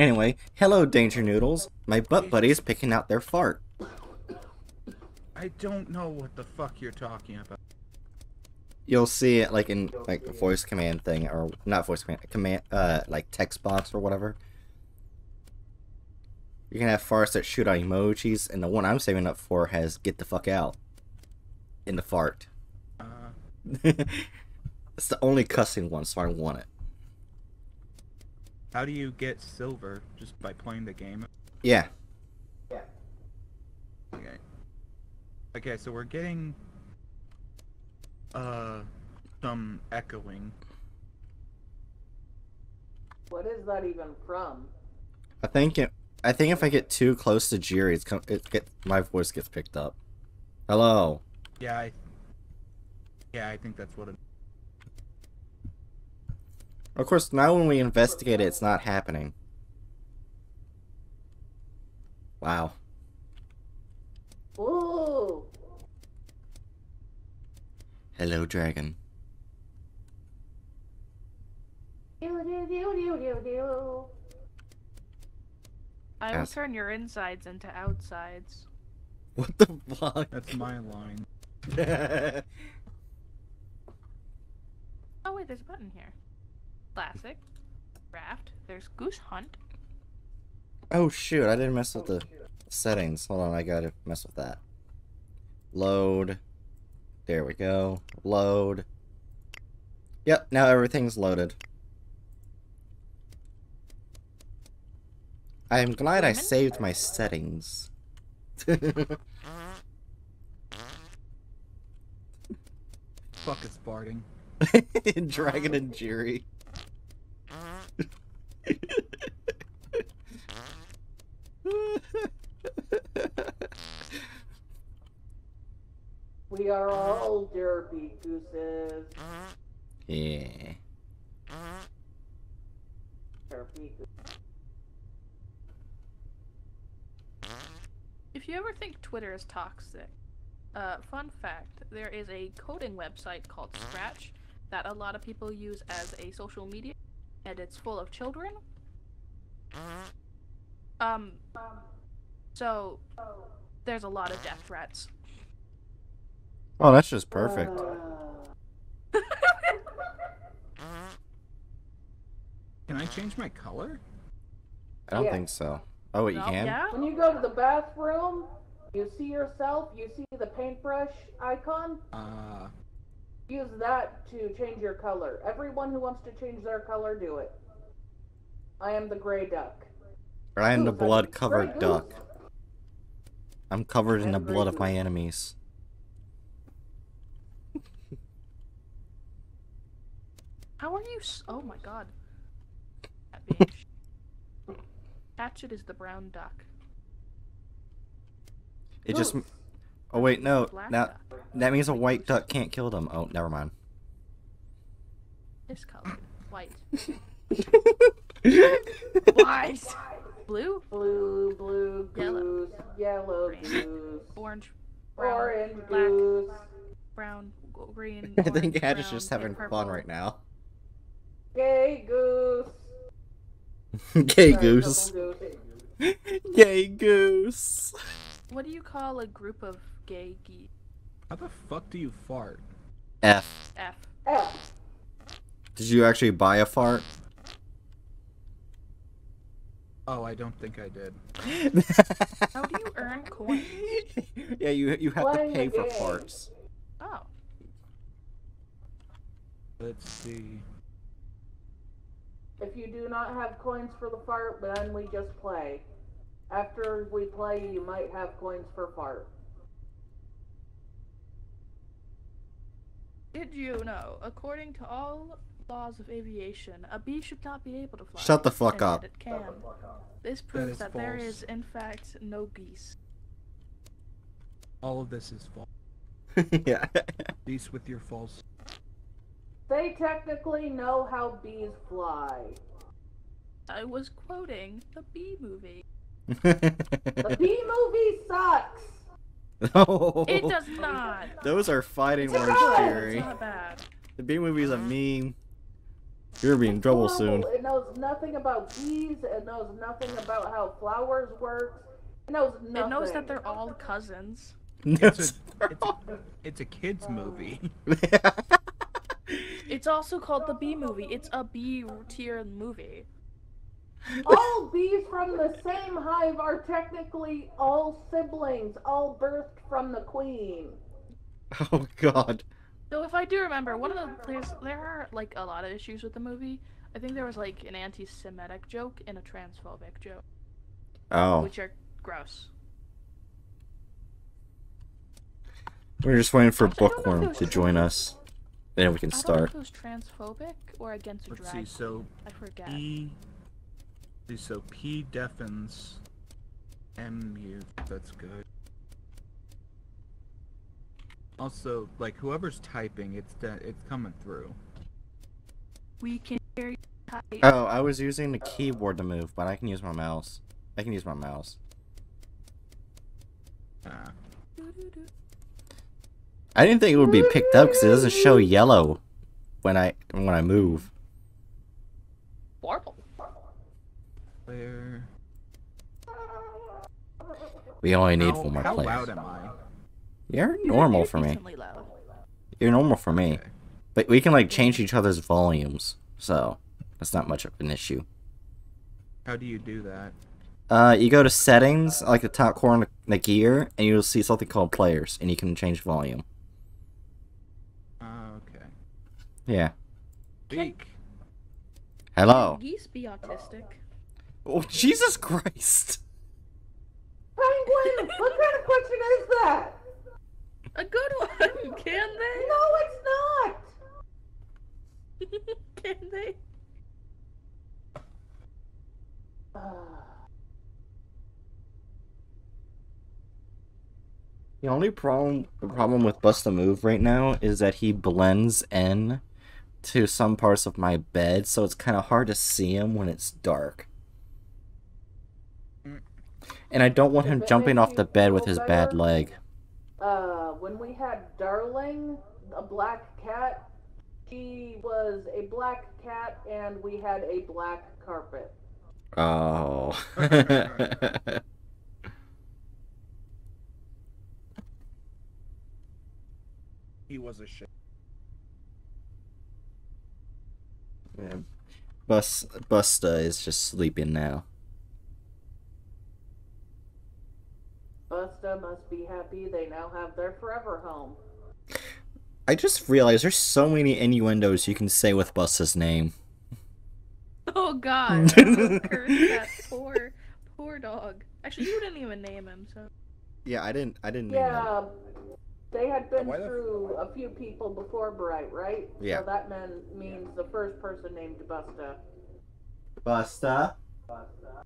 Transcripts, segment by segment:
Anyway, hello, Danger Noodles. My butt buddy is picking out their fart. I don't know what the fuck you're talking about. You'll see it like in like a voice command thing, or not voice command, command, uh, like text box or whatever. You can have farts that shoot out emojis, and the one I'm saving up for has "get the fuck out" in the fart. Uh, it's the only cussing one, so I want it. How do you get silver? Just by playing the game? Yeah. Yeah. Okay. Okay, so we're getting uh some echoing. What is that even from? I think it. I think if I get too close to Jiri, it's com- it get my voice gets picked up. Hello. Yeah, I Yeah, I think that's what it Of course, now when we investigate it, it's not happening. Wow. Ooh. Hello, dragon. I will Ask- turn your insides into outsides. What the fuck? That's my line. Oh wait, there's a button here. Classic. Raft. There's Goose Hunt. oh shoot! I didn't mess with the settings. Hold on, I gotta mess with that. Load. There we go. Load. Yep, now everything's loaded. I'm glad I saved my settings. Fuck is farting. Dragon and Jiri. We are all derpy gooses. yeah. Derpy gooses. If you ever think Twitter is toxic, uh, fun fact: there is a coding website called Scratch that a lot of people use as a social media, and it's full of children. Um, so there's a lot of death threats. Oh, that's just perfect. Can I change my color? I don't yeah. think so. Oh, wait, you can? Yeah. when you go to the bathroom, you see yourself, you see the paintbrush icon, Uh use that to change your color. Everyone who wants to change their color, do it. I am the gray duck. I am the Goose, I mean, blood covered duck. I'm covered in the a gray blood of my enemies. How are you? S- oh my god. That bitch. Hatchet is the brown duck. It just. Goose. Oh, wait, no. Black Now, that means a white duck can't kill them. Oh, never mind. Discolored. White. White! Blue. Blue, blue Yellow. goose, yellow Green. Orange. Brown. orange black, goose, Brown. g- Green. I think orange, Cat is just and having fun right now. gay goose. Gay Sorry, goose. purple goose. Gay goose. What do you call a group of gay geese? how the fuck do you fart? F. F. F. Did you actually buy a fart? Oh, I don't think I did. How do you earn coins? yeah, you you have to pay for game. farts. Oh. Let's see. If you do not have coins for the fart, then we just play. After we play, you might have coins for fart. Did you know, according to all laws of aviation, a bee should not be able to fly? Shut the fuck up. It can. This proves is that, there is, in fact, no geese. All of this is false. yeah. Cease with your false. They technically know how bees fly. I was quoting the bee movie. The bee movie sucks! No. It does not. Those are fighting It's words, not. Jiri. The B movie is a meme. You're gonna in trouble soon. It knows nothing about bees. It knows nothing about how flowers work. It knows nothing. It knows that they're all cousins. It's a, it's, it's a kids movie. It's also called the Bee Movie. It's a B tier movie. All bees from the same hive are technically all siblings, all birthed from the queen. oh god. So if I do remember, one of the there's there are like a lot of issues with the movie. I think there was like an anti-Semitic joke and a transphobic joke, Oh, which are gross. we're just waiting for Actually, I don't know if it Bookworm to join us. Then we can start. I don't know start. if it was transphobic or against Let's drag. see. So I forget. P. see, So P deafens. M mute. That's good. Also, like whoever's typing, it's de- it's coming through. We can hear you type. Oh, I was using the keyboard to move, but I can use my mouse. I can use my mouse. Ah. I didn't think it would be picked up because it doesn't show yellow when I when I move. Warble. Where? We only need how, one more how player. loud am I? You're You're- normal you're for me. decently loud. You're normal for me. Okay. But we can like change each other's volumes, so that's not much of an issue. How do you do that? Uh, you go to settings, like the top corner, the gear, and you'll see something called players, and you can change volume. Ah, okay. Yeah. Speak. Hello. Can geese be autistic? Oh Jesus Christ! Penguin, what kind of question is that? A good one. Can they? No, it's not. Can they? The only problem the problem with Bust a Move right now is that he blends in to some parts of my bed, so it's kind of hard to see him when it's dark. And I don't want him it jumping off the bed with feel his bad leg. Uh, when we had Darling, a black cat, she was a black cat, and we had a black carpet. Oh. He was a shit. Yeah. Bus Busta is just sleeping now. Busta must be happy they now have their forever home. I just realized there's so many innuendos you can say with Busta's name. Oh God. Curse that poor, poor dog. Actually, you didn't even name him, so. Yeah, I didn't. I didn't. name him. Yeah, they had been Why the- through a few people before Bright, right? Yeah. So that meant, means the first person named Busta. Busta. Busta.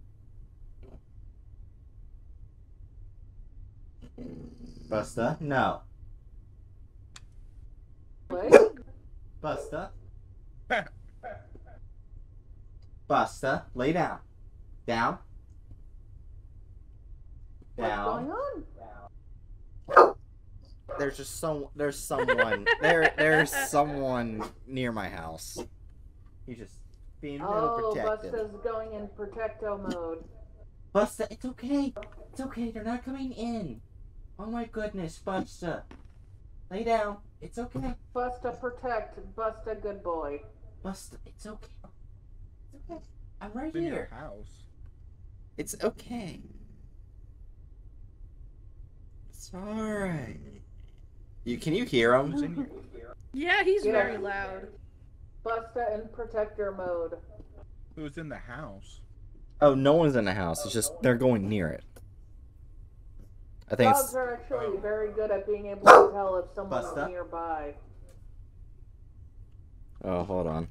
No. What? Busta. Busta. Lay down. Down. What's Down. going on? There's just some. There's someone. there. There's someone near my house. He's just being real Oh, protective. Oh, Busta's going in protecto mode. Busta, it's okay. It's okay. They're not coming in. Oh my goodness, Busta. Lay down. It's okay. Busta protect, Busta good boy. Busta, it's okay. It's okay. I'm right It's in your here. house. It's okay. It's alright. You can you hear him? Yeah, he's Yeah. very loud. Busta in protector mode. Who's in the house? Oh, no one's in the house. It's just they're going near it. I think Dogs it's are actually very good at being able to tell if someone's Busta? nearby. Oh, hold on.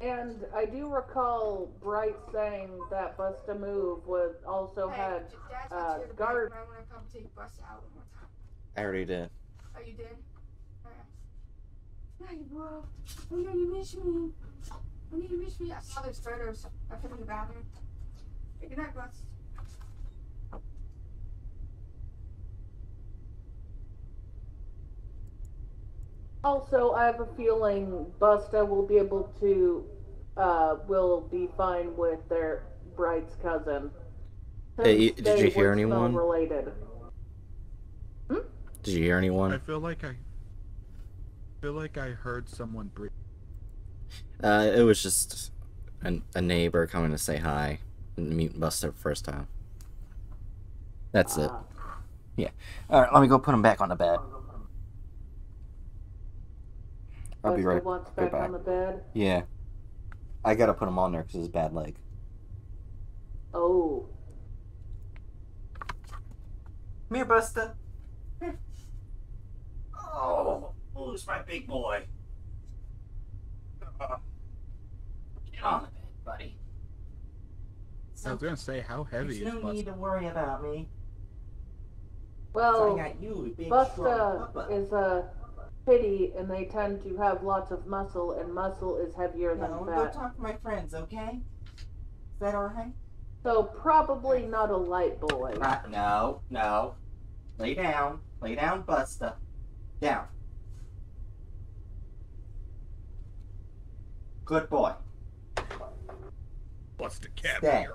And I do recall Bright saying that Busta Move was also Hey, had uh, not here to guard- I want to come take bus out one time. I already did. Oh, you did? Alright. Hey, bro. When did you miss me? When did you miss me? I saw those photos. I put in the bathroom. Hey, good night, Bus. Also, I have a feeling Busta will be able to, uh, will be fine with their bride's cousin. Hey, since did you hear were anyone? Related. Did you hear anyone? I feel like I feel like I heard someone breathe. Uh, it was just a, a neighbor coming to say hi and meet Buster for the first time. That's it. Yeah. All right, let me go put him back on the bed. I'll be right. wants right back back. on the bed. Yeah, I gotta put him on there because his bad leg. Oh. Come here, Busta. Oh, who's my big boy? Uh, Get on the bed, buddy. I was gonna say how heavy There's is no need to worry about me. Well, I got you, big Busta is a pity, and they tend to have lots of muscle, and muscle is heavier than No, go fat. talk to my friends, okay? Is that alright? So probably not a light boy. Right, no, no. Lay down. Lay down, Busta. Down. Good boy. Buster cat Stay.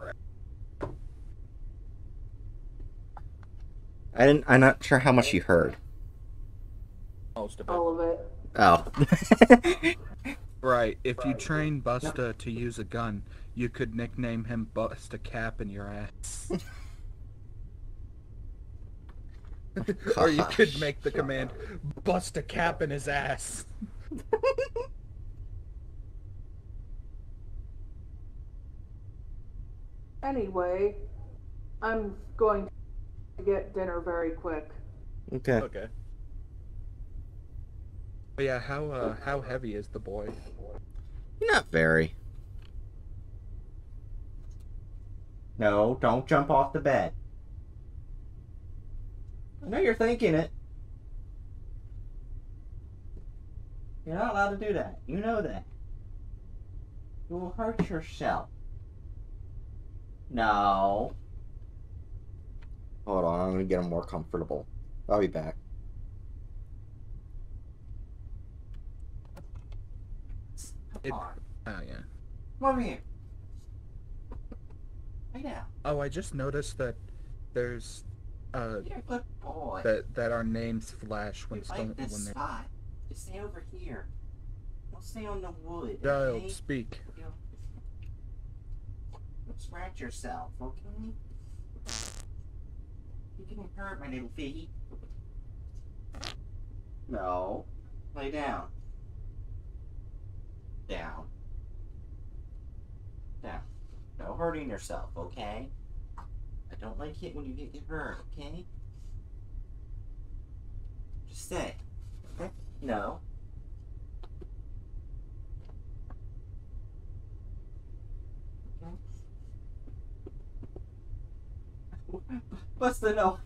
I didn't. I'm not sure how much you heard. Most of it. All of it. Oh. Right. If you train Busta to use a gun, you could nickname him Busta Cap in your ass. or you could make the command Busta Cap in his ass. Anyway, I'm going to get dinner very quick. okay. Okay. But yeah, how uh how heavy is the boy? Not very. No, don't jump off the bed. I know you're thinking it. You're not allowed to do that. You know that. You will hurt yourself. No. Hold on, I'm gonna get him more comfortable. I'll be back. It- Come. Oh yeah. Come over here. Lay down. Oh, I just noticed that there's uh You're good boy. that that our names flash when You stone like this when they spot. Just stay over here. Don't stay on the wood. child okay? speak. Don't scratch yourself, okay? You getting hurt, my little feet. No. Lay down. Down. Down. No hurting yourself, okay? I don't like it when you get hurt, okay? Just stay. Okay? No. Okay. Buster, no.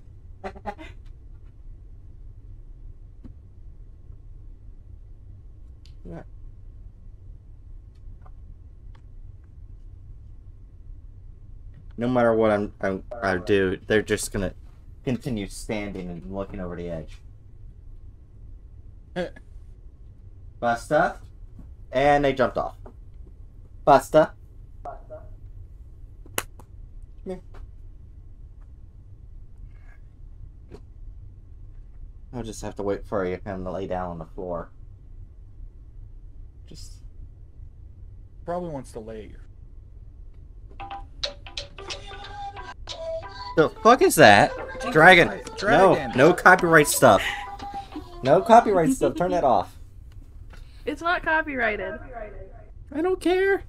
Yeah. No matter what I'm, I'm I do, they're just gonna continue standing and looking over the edge. Busta, and they jumped off. Busta, I'll just have to wait for you him to lay down on the floor. Just Probably wants to lay. The fuck is that? Dragon. Dragon. No, no copyright stuff. No copyright stuff. Turn that off. It's not copyrighted. I don't care.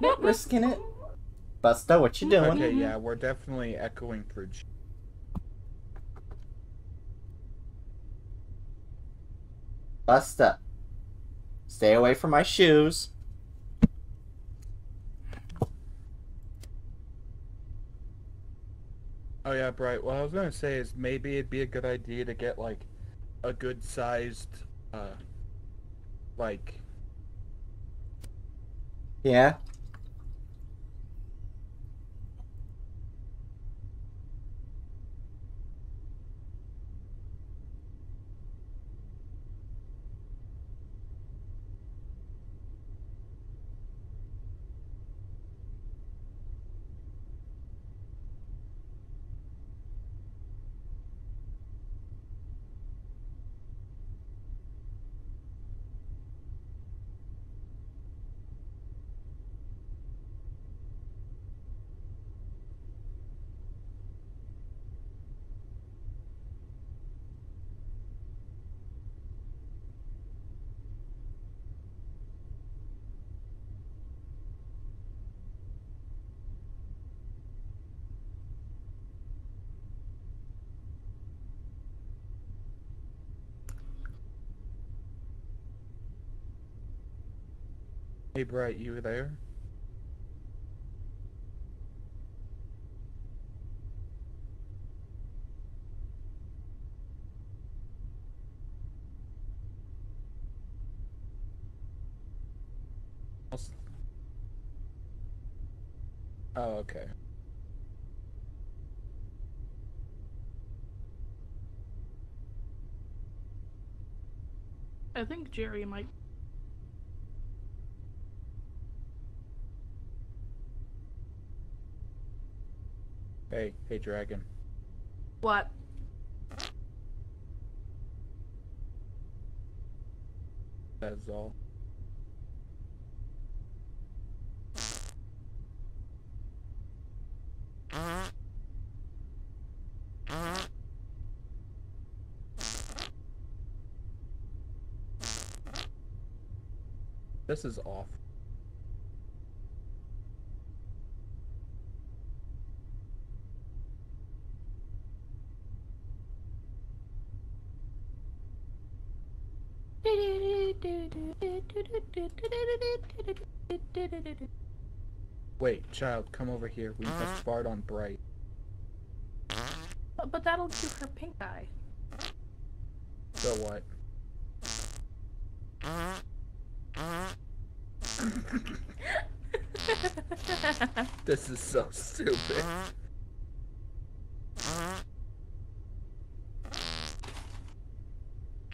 Not risking it. Busta, what you doing? Okay, yeah, we're definitely echoing through. G- Busta. Stay away from my shoes. Oh yeah, Bright. What I was gonna say is maybe it'd be a good idea to get like a good sized, uh, like Yeah. Hey, Bright, you there? Oh, okay. I think Jiri might. Hey, hey, Dragon. What? That's all. This is off. Wait, child, come over here. We must fart on Bright. But, but that'll give her pink eye. So what? This is so stupid.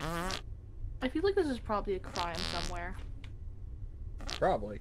I feel like this is probably a crime somewhere. Probably.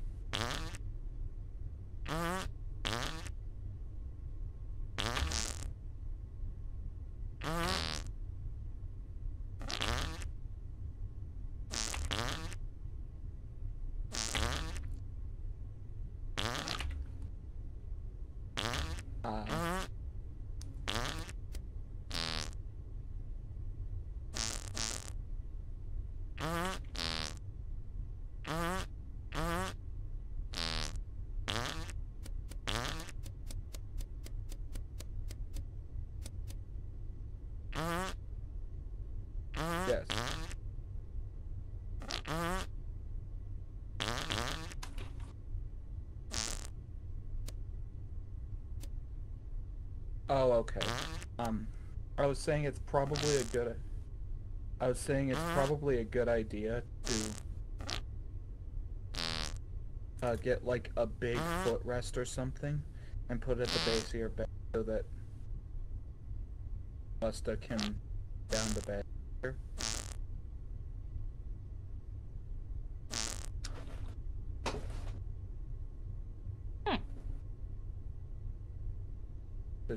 Oh, okay. Um, I was saying it's probably a good. I was saying it's probably a good idea to uh, get like a big footrest or something and put it at the base of your bed so that Busta can down the bed.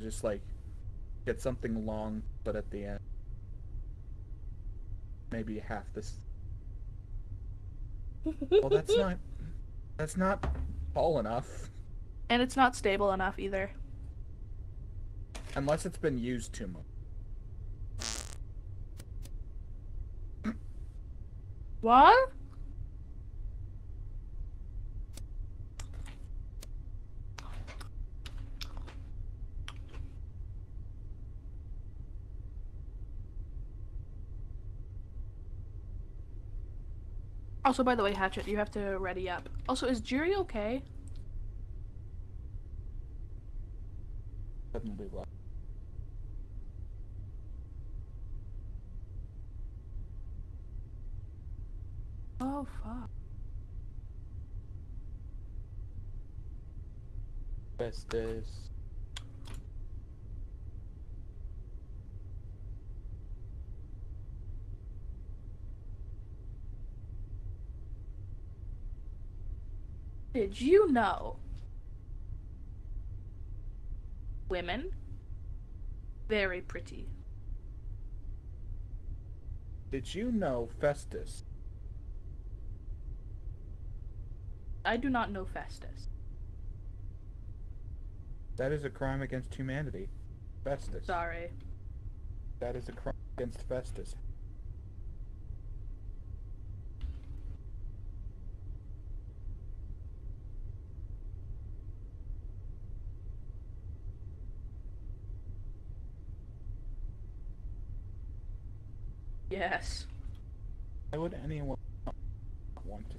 Just like get something long, but at the end, maybe half this. Well, that's not. That's not tall enough, And it's not stable enough either. unless it's been used too much. What? Also, by the way, Hatchet, you have to ready up. Also, is Jiri okay? What? Oh, fuck. Best is. Did you know? Women? Very pretty. Did you know Festus? I do not know Festus. That is a crime against humanity. Festus. Sorry. That is a crime against Festus. Yes. Why would anyone want to?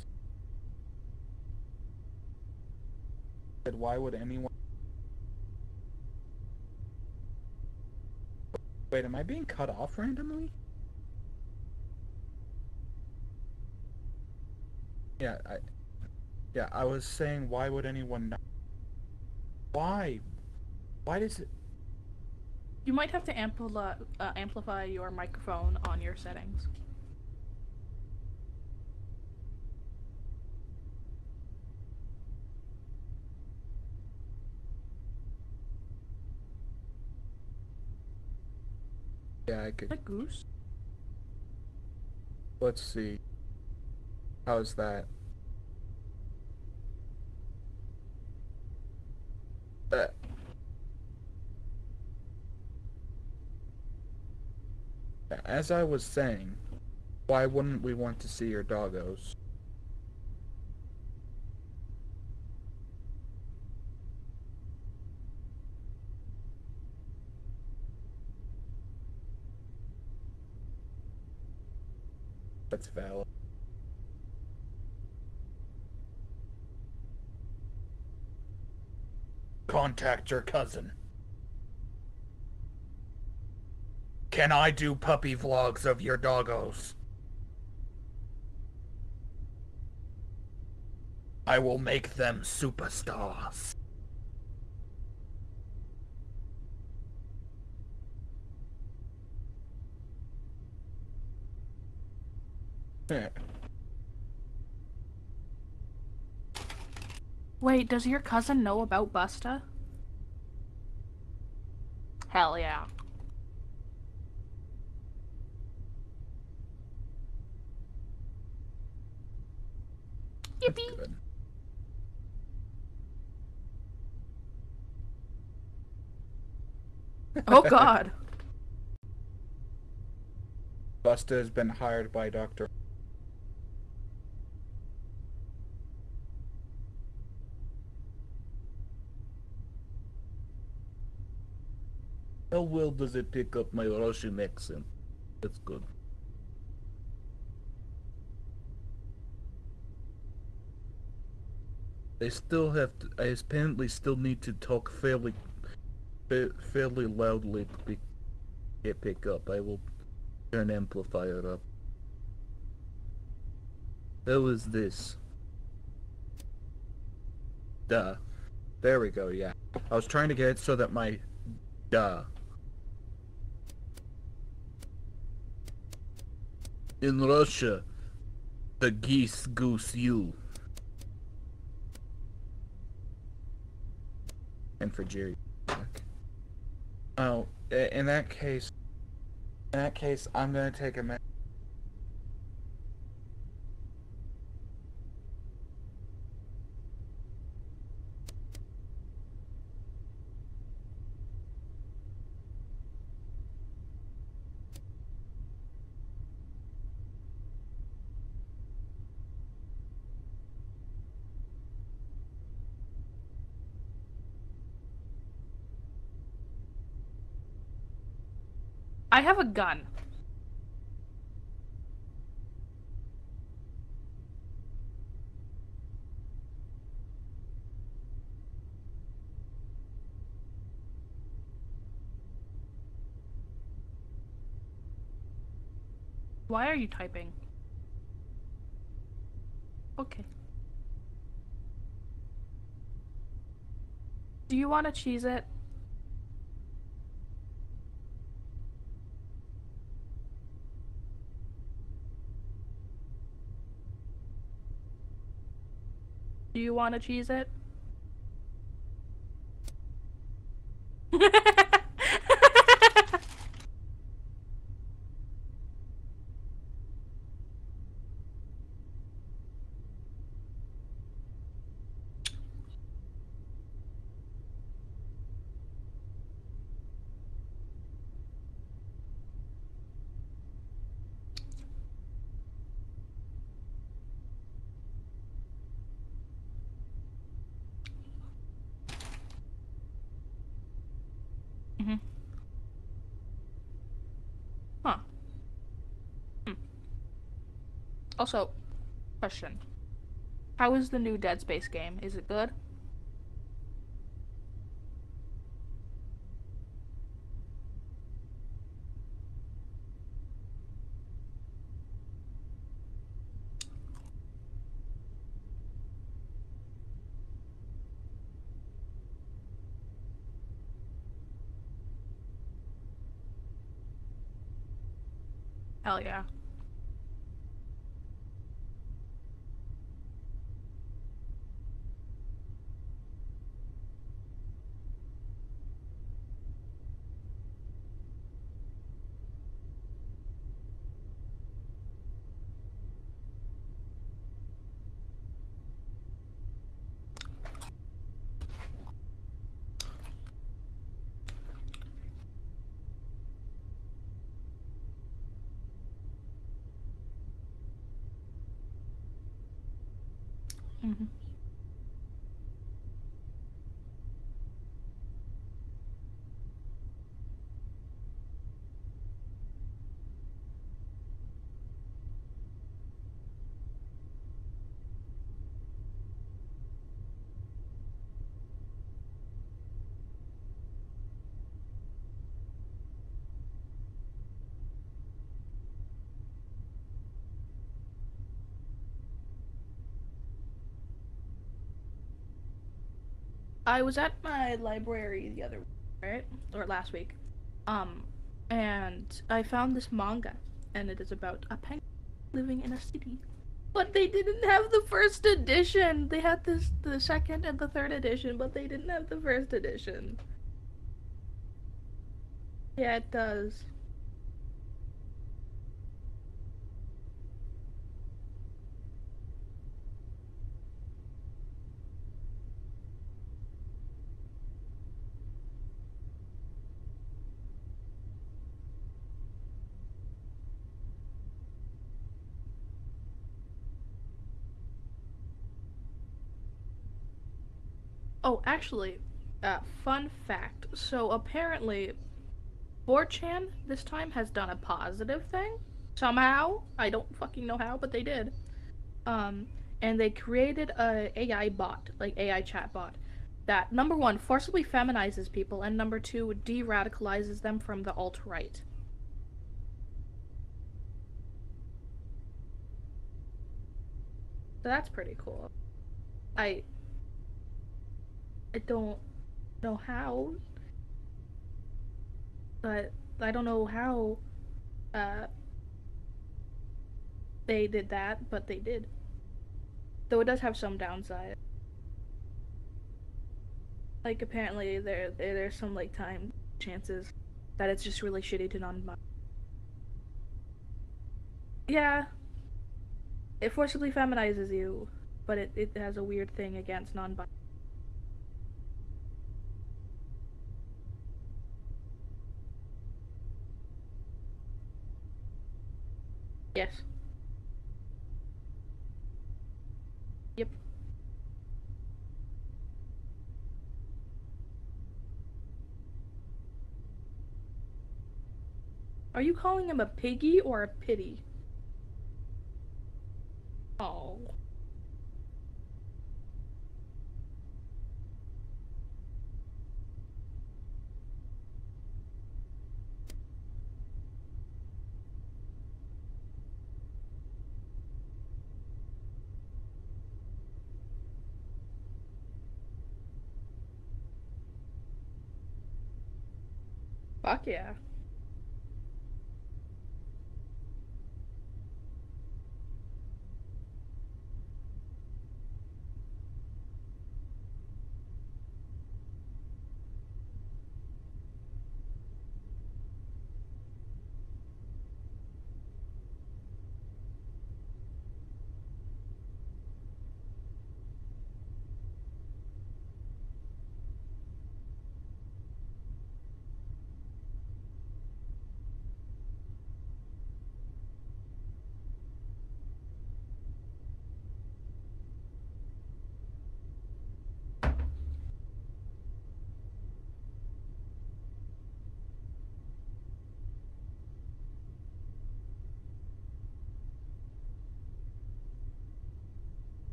said, why would anyone? Wait, am I being cut off randomly? Yeah, I. Yeah, I was saying, why would anyone not? Why? Why does it? You might have to ampli- uh, amplify your microphone on your settings. Yeah, I could. A goose? Let's see. How's that? Uh, as I was saying, why wouldn't we want to see your doggos? That's valid. Contact your cousin. Can I do puppy vlogs of your doggos? I will make them superstars. Wait, does your cousin know about Busta? Hell yeah. That's Yippee! good. Oh god. Busta has been hired by Dr. How well does it pick up my Russian accent? That's good. I still have to, I apparently still need to talk fairly, fairly loudly to be, get pick up. I will turn amplifier up. How is this? Duh. There we go, yeah. I was trying to get it so that my duh. In Russia, the geese goose you. And for Jiri. Oh, in that case, in that case, I'm gonna take a minute. I have a gun. Why are you typing? Okay. Do you want to cheese it? Do you want to cheese it? Also, question. How is the new Dead Space game? Is it good? Hell yeah. I was at my library the other right? Or last week. Um, and I found this manga, and it is about a penguin living in a city. But they didn't have the first edition. They had this the second and the third edition, but they didn't have the first edition. Yeah, it does. Oh, actually, uh, fun fact. So apparently, 4chan this time has done a positive thing. Somehow. I don't fucking know how, but they did. Um, and they created a AI bot, like AI chat bot, that number one forcibly feminizes people, and number two de-radicalizes them from the alt right. So that's pretty cool. I I don't know how, but I don't know how uh, they did that, but they did. Though it does have some downside. Like apparently there, there there's some like time chances that it's just really shitty to non Yeah. It forcibly feminizes you, but it, it has a weird thing against non Yes. Yep. Are you calling him a piggy or a pity? Oh. Fuck yeah.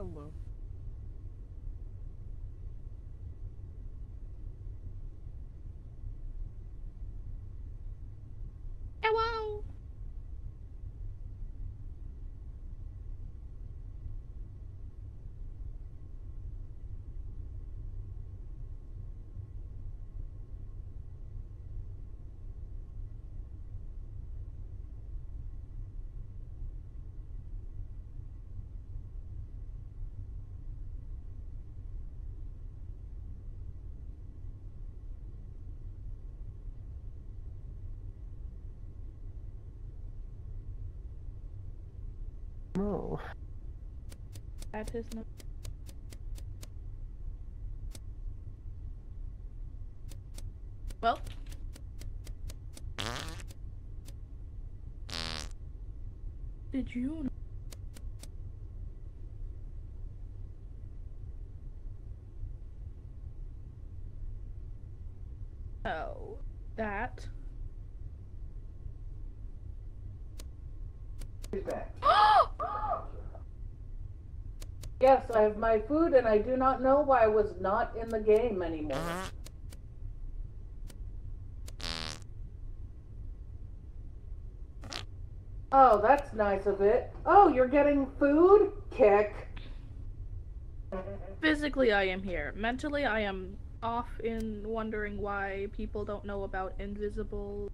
Hello. No. Add his number. Well. Did you? Oh, that. Yes, I have my food, and I do not know why I was not in the game anymore. Oh, that's nice of it. Oh, you're getting food? Kick. Physically, I am here. Mentally, I am off in wondering why people don't know about invisible.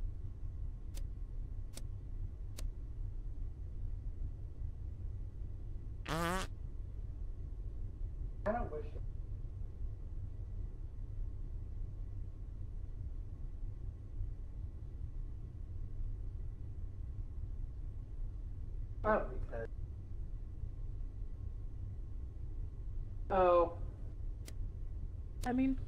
Oh. Oh. I mean,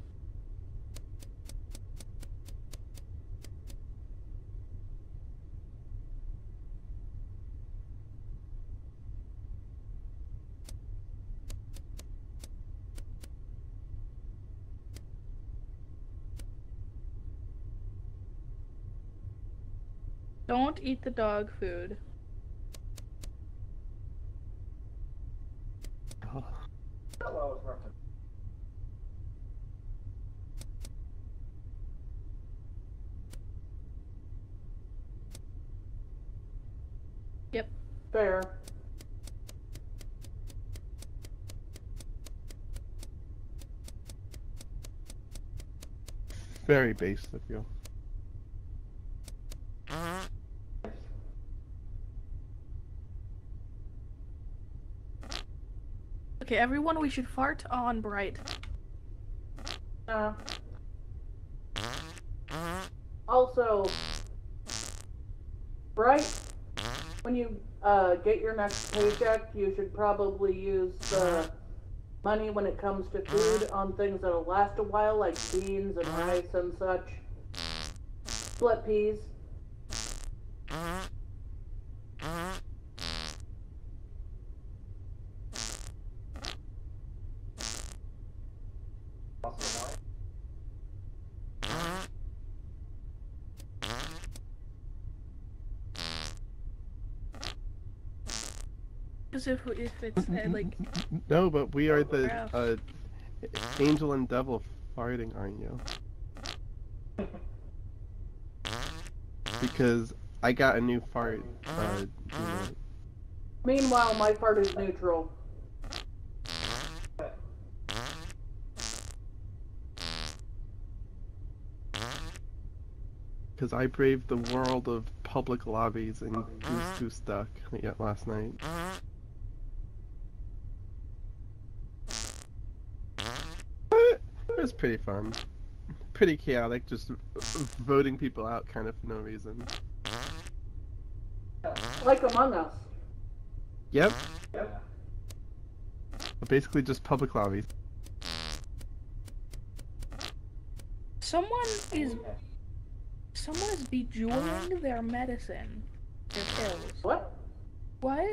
don't eat the dog food. Oh. Yep. Fair. Very base of you. Okay, everyone, we should fart on Bright. Uh. Also, Bright, when you uh, get your next paycheck, you should probably use the money when it comes to food on things that'll last a while, like beans and rice and such. Split peas. Because if if it's uh, like No, but we are the uh, angel and devil fighting, aren't you? Because I got a new fart. Uh, you know, Meanwhile, my part is neutral. Because I braved the world of public lobbies and Goose Goose Duck yet last night. But it was pretty fun. Pretty chaotic, just voting people out kind of for no reason. Like Among Us. Yep. Yep. Basically just public lobbies. someone is someone is bejeweling their medicine, their pills. What? What?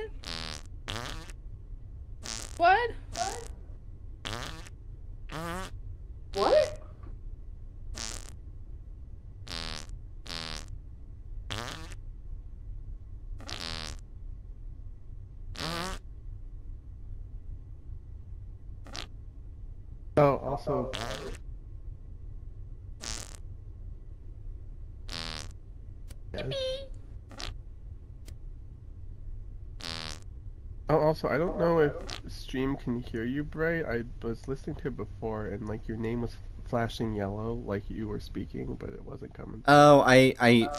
What? What? Oh, also. Yes. Oh, also, I don't know if stream can hear you, Bright. I was listening to it before, and like your name was flashing yellow, like you were speaking, but it wasn't coming. Oh, I I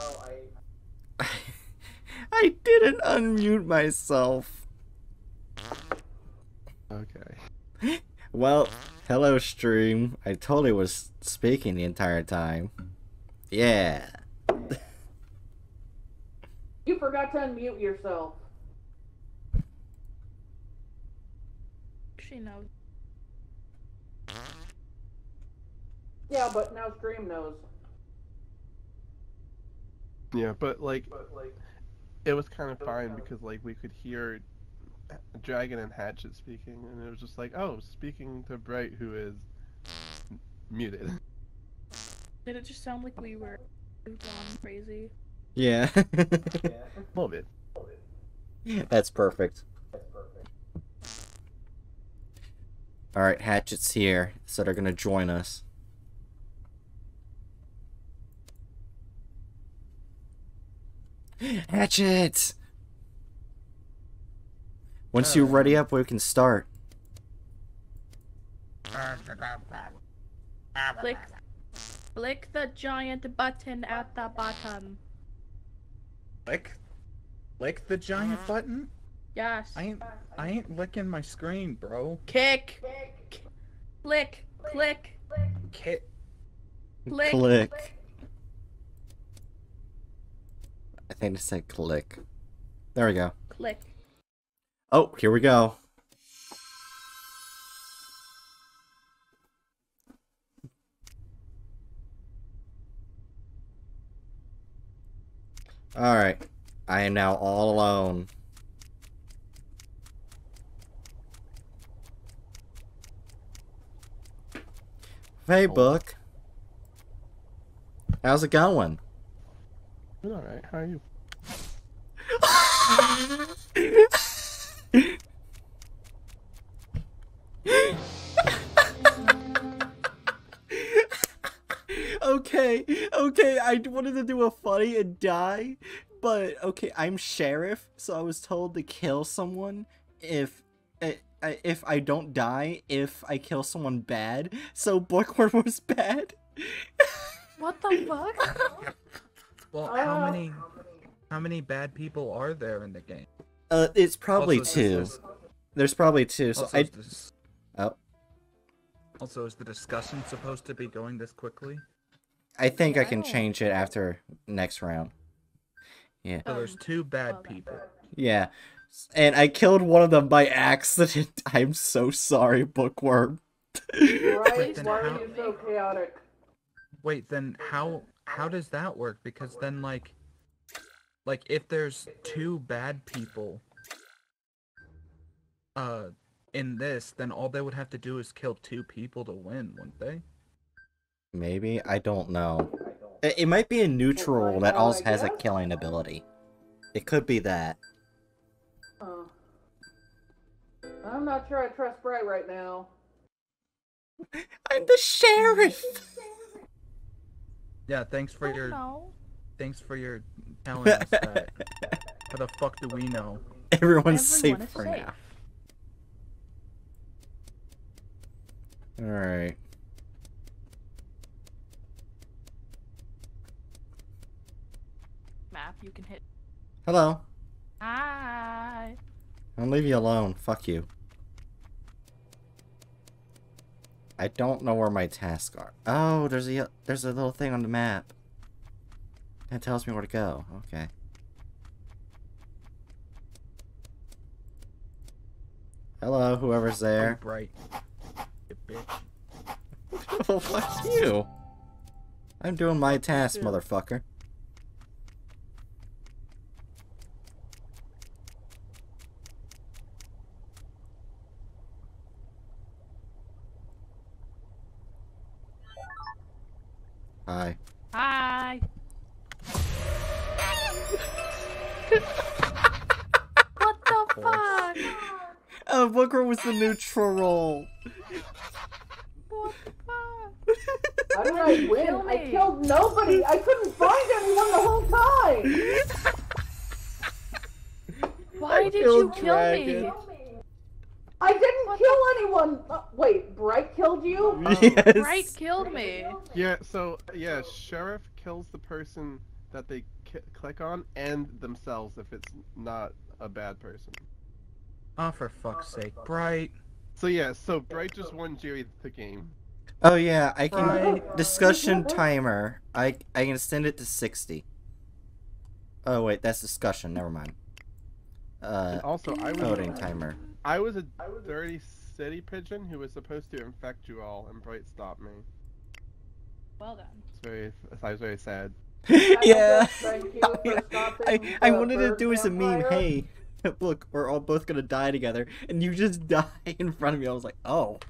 oh, I didn't unmute myself. Okay. Well, hello stream. I totally was speaking the entire time. Yeah. You forgot to unmute yourself. Yoshi knows. Yeah, but now Stream knows. Yeah, but like, it was kind of fine because like we could hear Dragon and Hatchet speaking, and it was just like, oh, speaking to Bright, who is muted. Did it just sound like we were gone crazy? Yeah. A little bit. That's perfect. Alright, Hatchet's here, so they're gonna join us. Hatchet! Once you're ready up, we can start. Click, click the giant button at the bottom. Click? lick the giant button. Yes. I ain't, I ain't licking my screen, bro. Kick. Click, click, Kit. click. Click. I think it said click. There we go. Click. Oh, here we go. Alright. I am now all alone. Hey, Book. How's it going? It's all right. How are you? okay, okay, I wanted to do a funny and die, but okay, I'm sheriff, so I was told to kill someone if I- if I don't die if I kill someone bad. So Bookworm was bad. What the fuck? Well, Uh, how many, how many bad people are there in the game? Uh, it's probably Also, two. this- There's probably two. So Also, I this, oh, also, is the discussion supposed to be going this quickly? I think I can Oh. change it after next round. Yeah. So there's two bad people. Yeah. And I killed one of them by accident. I'm so sorry, Bookworm. Right? Why how- are you so chaotic? Wait, then how how does that work? Because then like like if there's two bad people uh in this, then all they would have to do is kill two people to win, wouldn't they? Maybe I don't know. It, it might be a neutral that also has a killing ability. It could be that. I'm not sure I trust Bright right now. I'm the sheriff. Yeah, thanks for your no. thanks for your telling us that. How the fuck do we know? Everyone's Everyone safe is for safe. now. All right. Map, you can hit. Hello. Hi. I'll leave you alone. Fuck you. I don't know where my tasks are. Oh, there's a there's a little thing on the map. That tells me where to go. Okay. Hello, whoever's Oh, there. bright. You bitch. oh, fuck you. I'm doing my task, Yeah. motherfucker. Hi. Hi. what the fuck? Uh, Booker was the neutral role. What the fuck? How did I win? kill I killed nobody. I couldn't find anyone the whole time. Why did you kill Dragon. me? I didn't kill anyone. Uh, wait, Bright killed you? yes. Bright killed me. Yeah. So yeah, sheriff kills the person that they ki- click on and themselves if it's not a bad person. Oh for fuck's sake. Bright. So yeah, so Bright just won Jiri the game. Oh yeah, I can Right. discussion timer. I I can send it to sixty. Oh wait, that's discussion. Never mind. Uh, And also, I was voting timer. I was a 30 city pigeon who was supposed to infect you all, and Bright stopped me. Well done. It's very, I was very sad. yeah. I, I, I wanted to do as a meme. Hey, look, we're all both gonna die together, and you just die in front of me. I was like, oh.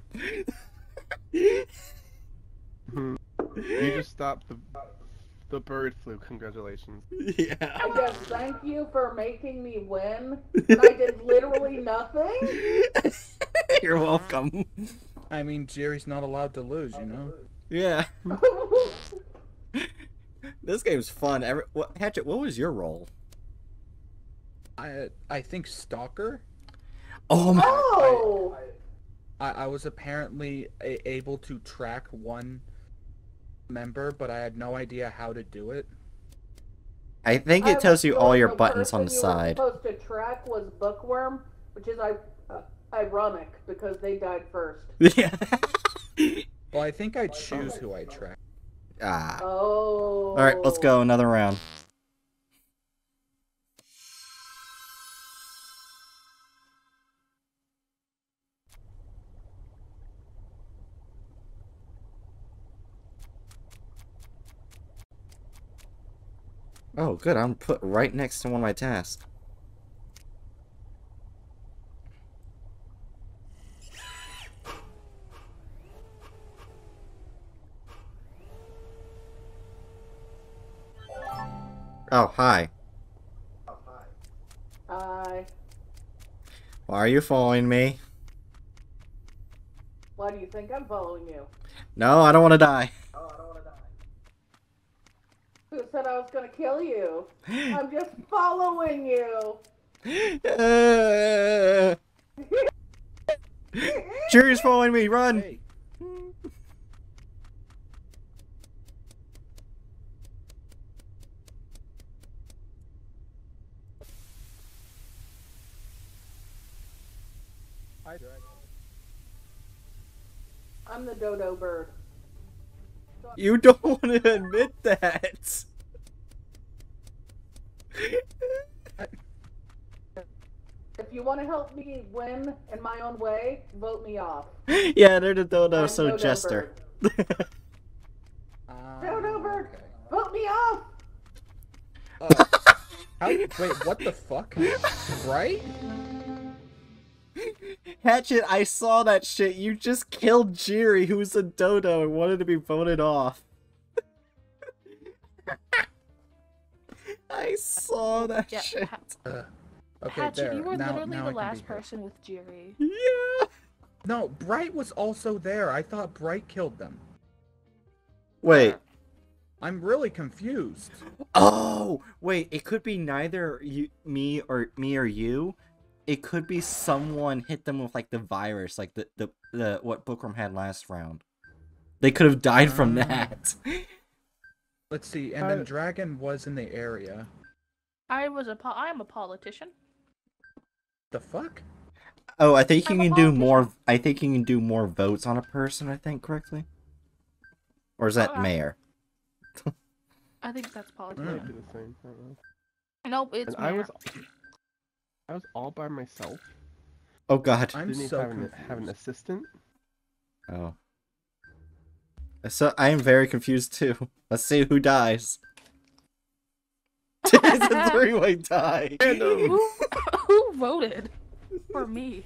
Hmm. you just stopped the the bird flu. Congratulations. yeah. I guess thank you for making me win. And I did literally nothing. You're welcome. I mean, Jiri's not allowed to lose, you know. Yeah. This game's fun. Every, what, Hatchet, what was your role? I I think Stalker. Oh my. oh, I, I was apparently a- able to track one member, but I had no idea how to do it. I think I it tells you all your buttons on the person you were side. supposed to track was Bookworm, which is I, uh, ironic because they died first. yeah. Well, I think I choose who I track. ah. Oh. All right, let's go another round. Oh, good. I'm put right next to one of my tasks. Oh, hi. Hi. Why are you following me? Why do you think I'm following you? No, I don't want to die. Who said I was gonna kill you? I'm just following you. Uh, Jiri's following me. Run. Hey, hi, Dragon. I'm the dodo bird. You don't want to admit that. If you want to help me win in my own way, vote me off. yeah, they're the dodo, I'm so Dodo Jester. Um, Dodo bird, okay. vote me off. Uh, how, wait, what the fuck? Right? Hatchet, I saw that shit. You just killed Jiri, who's a dodo and wanted to be voted off. I saw that Yeah, shit. Ha- okay, Hatchet, there. you were now, literally now the last person with Jiri. Yeah. No, Bright was also there. I thought Bright killed them. Wait. I'm really confused. Oh, wait. It could be neither you, me, or me or you. It could be someone hit them with like the virus, like the the, the what Bookworm had last round. They could have died from Ah. that. Let's see, and then Dragon was in the area. I was a po- I am a politician. The fuck? Oh, I think you can do more. I think you can do more votes on a person. I think correctly. Or is that Uh, mayor? I think that's politics. politician. might be the same. I don't know. Nope, it's And I mayor. was, I was all by myself. Oh God. I'm Didn't even so have an, have an assistant. Oh. So I am very confused too. Let's see who dies. it's a three-way tie. who, who voted for me?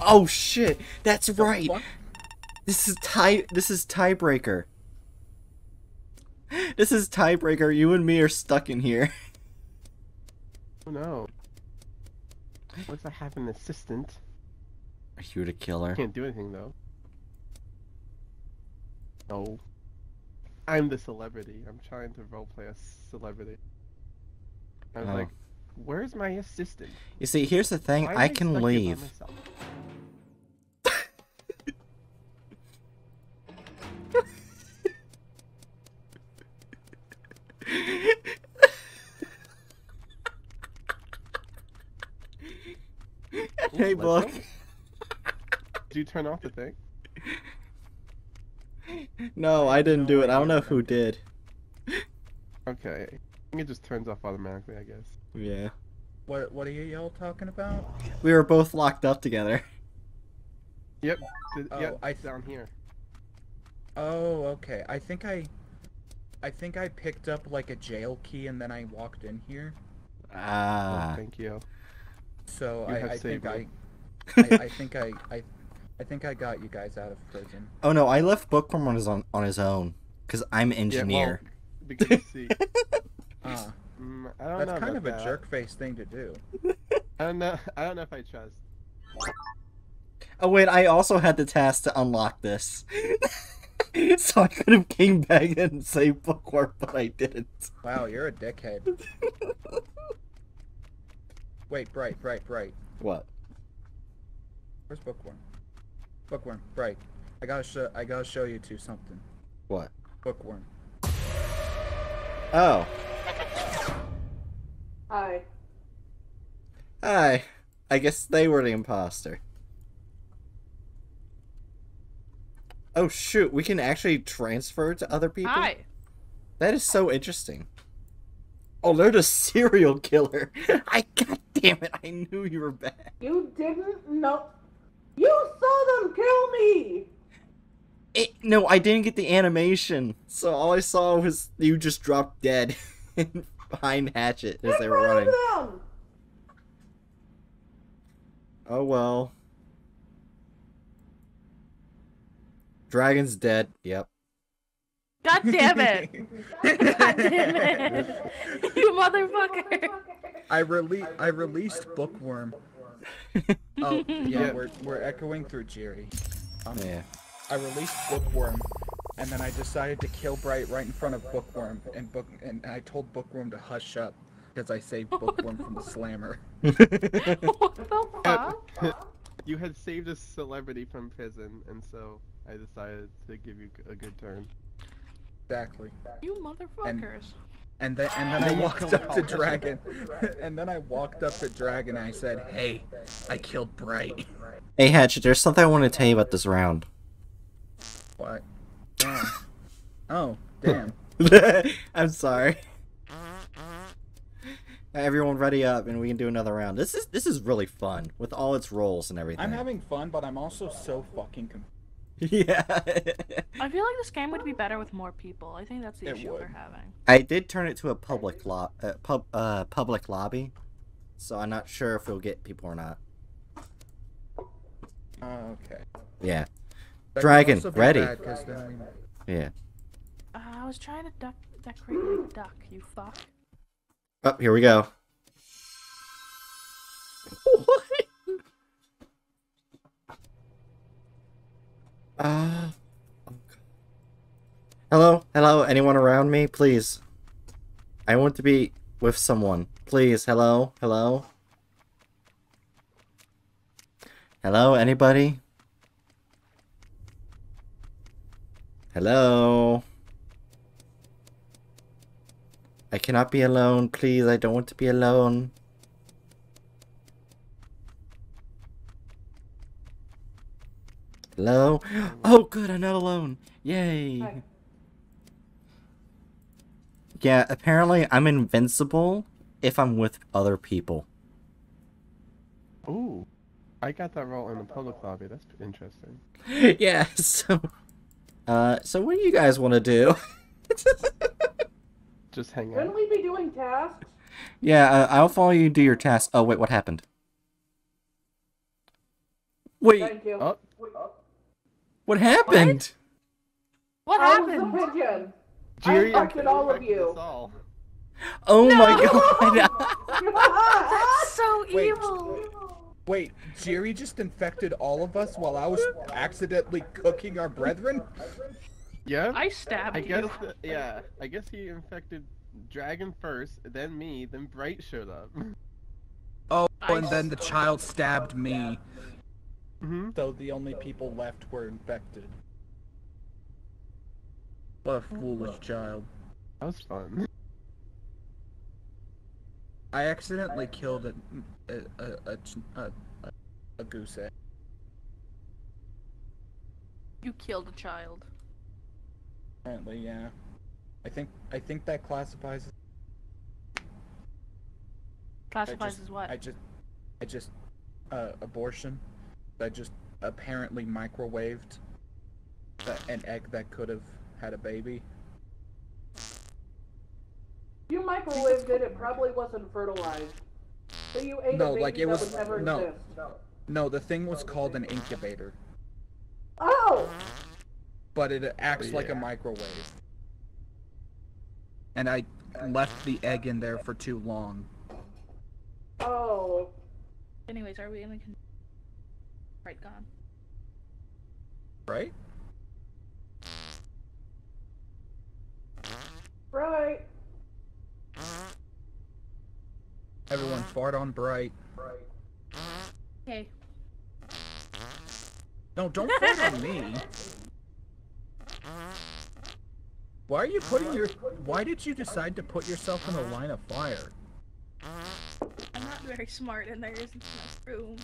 Oh shit! That's The right. fuck? This is tie. This is tiebreaker. This is tiebreaker. You and me are stuck in here. Oh no. Once I have an assistant, Are you the killer? can't do anything though. No. I'm the celebrity. I'm trying to roleplay a celebrity. I was Oh. like, where's my assistant? You see, here's the thing. Am I can leave. hey, book. Did you turn off the thing? No, I didn't do it. I don't know who did. Okay. I think it just turns off automatically, I guess. Yeah. What what are you y'all talking about? We were both locked up together. Yep. th- Oh, yep. I- down here. Oh, okay. I think I, I think I picked up like a jail key and then I walked in here. Oh, Ah. thank you. So You I, have I think saved I, me. I, I think I, I, I think I got you guys out of prison. Oh no, I left Bookworm on his on, on his own because I'm Yeah, well, engineer. because see, Mm, I don't that's know kind about of a that. jerk face thing to do. I don't know. I don't know if I trust. oh wait, I also had the task to unlock this, so I could have came back and saved Bookworm, but I didn't. Wow, you're a dickhead. Wait, Bright, Bright, Bright. What? Where's Bookworm? Bookworm, Bright. I gotta show, I gotta show you two something. What? Bookworm. Oh, Hi. hi. I guess they were the imposter. Oh shoot, we can actually transfer to other people. Hi. That is so interesting. Oh, they're the serial killer. I god damn it, I knew you were back. You didn't know. You saw them kill me! It, no, I didn't get the animation, so all I saw was you just drop dead behind Hatchet as they In were front running. Oh well. Dragon's dead. Yep. God damn it. God damn it. you motherfucker. I rele- I released Bookworm. Oh, yeah, Yeah. we're we're echoing through Jiri. Um, Yeah. I released Bookworm, and then I decided to kill Bright right in front of Bookworm, and book and I told Bookworm to hush up because I saved Bookworm from the slammer. what the fuck? You had saved a celebrity from prison, and so I decided to give you a good turn. Exactly. You motherfuckers. And then and then And I then you walked up to Dragon, and then I walked up to Dragon and I said, "Hey, I killed Bright." Hey Hatchet, there's something I want to tell you about this round. What? Damn. Oh, damn. I'm sorry. Everyone ready up and we can do another round. This is this is really fun with all its roles and everything. I'm having fun, but I'm also so fucking confused. Yeah. I feel like this game would be better with more people. I think that's the It issue would. we're having. I did turn it to a public lo- uh, pub uh public lobby. So I'm not sure if we'll get people or not. Oh, okay. Yeah. That could Dragon, ready. bad, 'cause then we- Yeah. Uh, I was trying to duck, decorate my duck, you fuck. Oh, here we go. What? Uh, oh hello, hello. Anyone around me, please? I want to be with someone. Please, hello, hello. Hello, anybody? Hello. I cannot be alone, please. I don't want to be alone. Hello? Oh, good, I'm not alone. Yay. Hi. Yeah, apparently I'm invincible if I'm with other people. Ooh, I got that role in the public lobby. That's interesting. yeah, so. Uh, so what do you guys want to do? Just hang Shouldn't we be doing tasks? yeah, uh, I'll follow you do your task. Oh, wait, what happened? Wait, Thank you. Oh, what happened? What I was happened? the pigeon. Jiri I infected all of you. all. Oh my god. That's so Wait. evil. Wait, Jiri just infected all of us while I was accidentally cooking our brethren? Yeah. I stabbed I you. guess. th- yeah. I guess he infected Dragon first, then me, then Bright showed up. Oh, and then the child stabbed me. hmm So the only people left were infected. What a foolish child. That was fun. I accidentally killed a a a a, a, a, goose egg. You killed a child. Apparently, yeah. I think I think that classifies. Classifies just, as what? I just, I just, uh, abortion. I just apparently microwaved the- an egg that could have had a baby. You microwaved it, it probably wasn't fertilized. So you ate No, a baby like, it that was- would never no. exist. No, the thing was called an incubator, Oh! but it acts like a microwave. And I left the egg in there for too long. Oh. Anyways, are we in the con- right gone? Right? Right. Everyone fart on bright. Okay. No, don't fart on me. Why are you putting your? Why did you decide to put yourself in the line of fire? I'm not very smart and there isn't enough room.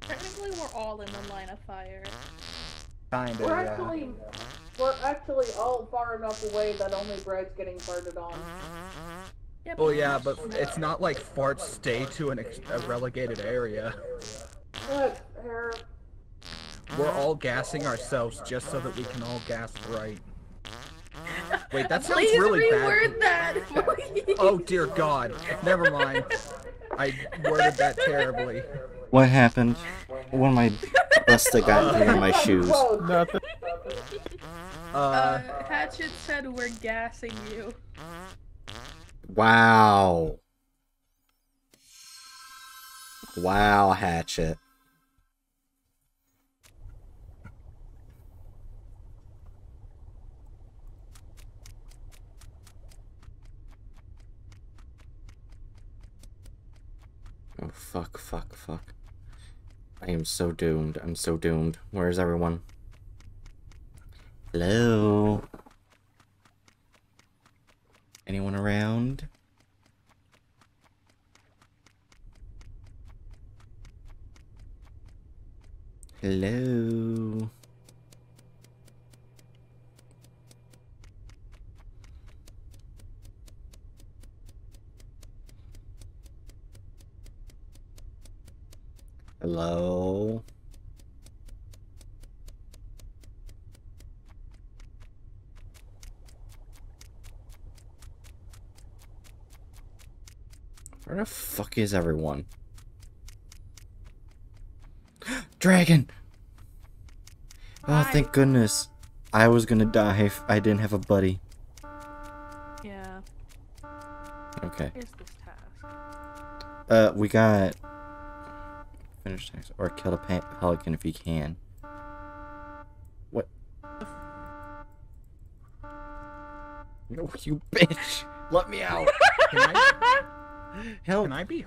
Technically, we're all in the line of fire. Kinda, We're yeah. actually we're actually all far enough away that only Brad's getting farted on. Yeah, Well, yeah, but it's not like farts stay to an ex- a relegated area. Look, here. We're all gassing ourselves just so that we can all gas right. Wait, that sounds Please really reword bad. that. please. Oh dear God! Never mind. I worded that terribly. What happened? One of my must have gotten in my shoes. Nothing. Uh, Uh, Hatchet said we're gassing you. Wow. Wow, Hatchet. Oh, fuck, fuck, fuck. I am so doomed. I'm so doomed. Where's everyone? Hello? Anyone around? Hello? Hello? Where the fuck is everyone? Dragon! Oh, thank goodness. I was gonna die if I didn't have a buddy. Yeah. Okay. Is this task? Uh, we got... Finish task. Or kill a pelican if you can. What? No, you bitch! Let me out! can I? Help! Can I be?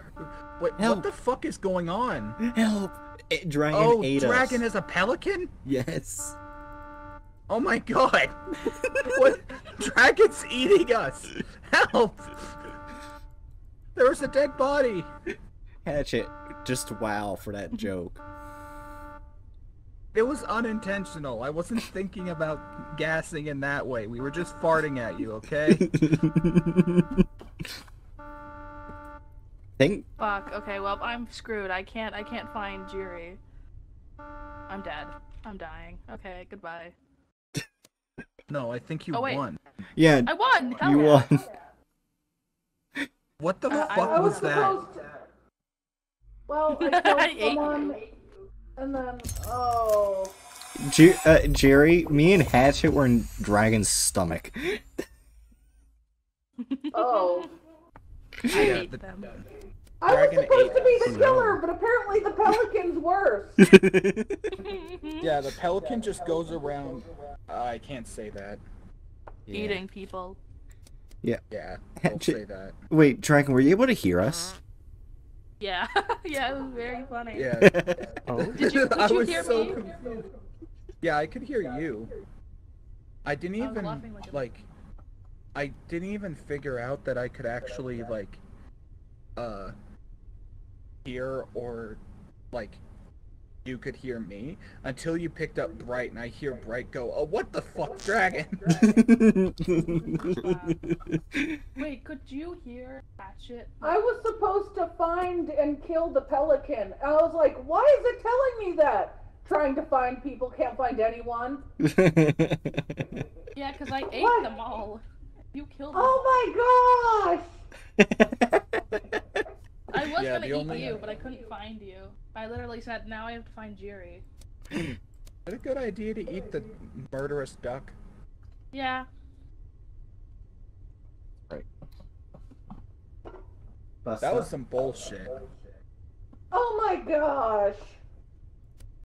Wait, Help. what the fuck is going on? Help! It, dragon oh, ate dragon us. is a pelican? Yes. Oh my god! what? Dragon's eating us! Help! There was a dead body. Hatchet, just wow for that joke. It was unintentional. I wasn't thinking about gassing in that way. We were just farting at you, okay? Think Fuck. Okay. Well, I'm screwed. I can't. I can't find Jiri. I'm dead. I'm dying. Okay. Goodbye. No, I think you Oh, wait. won. yeah, I won. Hell you yeah. won. What the Uh, fuck I was was that? to. Well, I killed I someone, and then oh, Jer- uh, Jiri, me and Hatchet were in Dragon's stomach. oh. I Yeah, hate the- them. I was supposed to be the killer, but apparently the pelican's worse. Yeah, the pelican just goes around. Uh, I can't say that. Eating people. Yeah, don't say that. Wait, Dragon, were you able to hear us? Yeah. yeah. It was very funny. Yeah. Oh. Did you? Did I you was hear so me? confused. Yeah, I could hear you. I didn't even laughing like like. I didn't even figure out that I could actually like, uh, hear or like you could hear me until you picked up Bright, and I hear Bright go, "Oh, what the fuck, dragon?" Wait, could you hear Hatchet? I was supposed to find and kill the pelican. I was like, why is it telling me that? Trying to find people, can't find anyone. Yeah, because I ate What? them all. You killed oh them. Oh my gosh! I was Yeah, gonna eat only- you, but I couldn't find you. I literally said, now I have to find Jiri. Is it a good idea to eat the murderous duck? Yeah. Right. That was some bullshit. Oh my gosh!